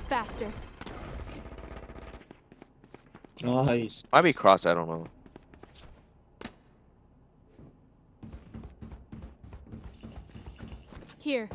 faster. Nice. Might be cross, I don't know. Here.